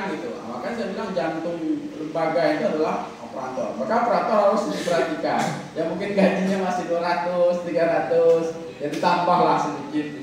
kan gitu. Nah, makanya saya bilang jantung lembaga itu adalah operator. Maka operator harus diperhatikan. Ya mungkin gajinya masih 200, 300, ya ditambahlah sedikit gitu.